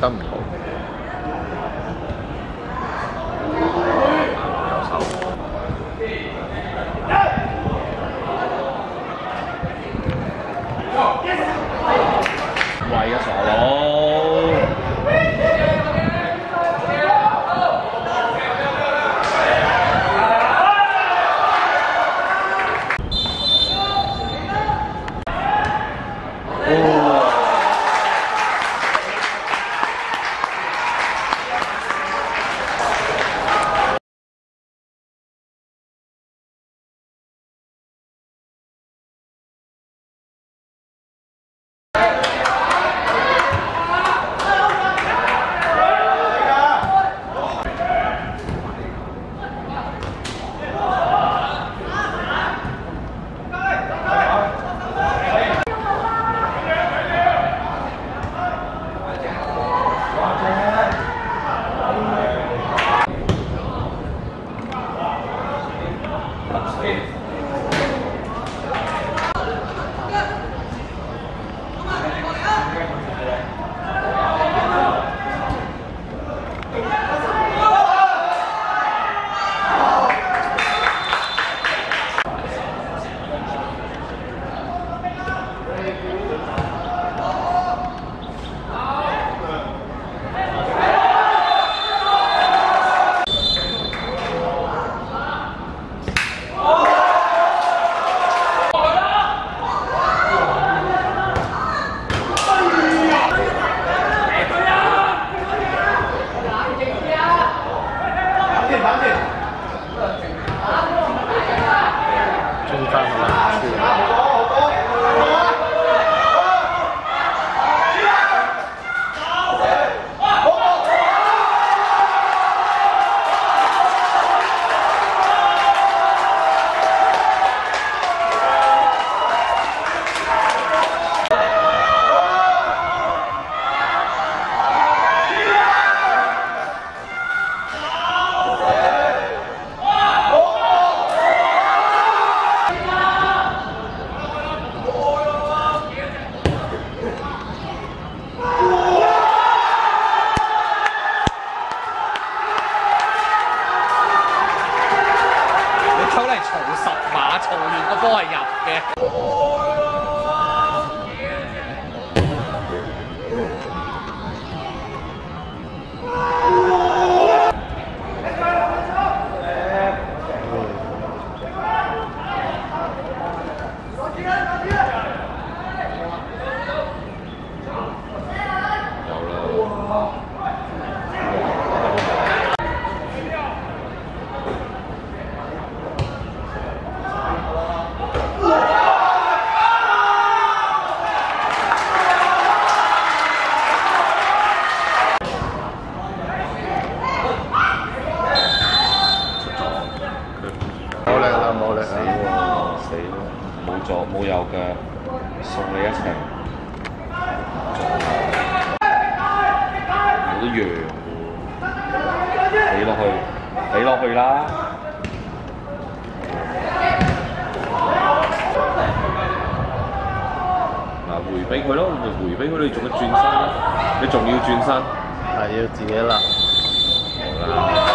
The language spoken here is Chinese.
得唔好。右手。喂啊傻佬！嘈十碼，嘈完個波係入嘅。左冇右腳，送你一程。冇得讓喎，俾落去，俾落去啦！嗱，回俾佢咯，咪回俾佢，你仲要轉身咧？你仲要轉身？係要自己啦。好啦。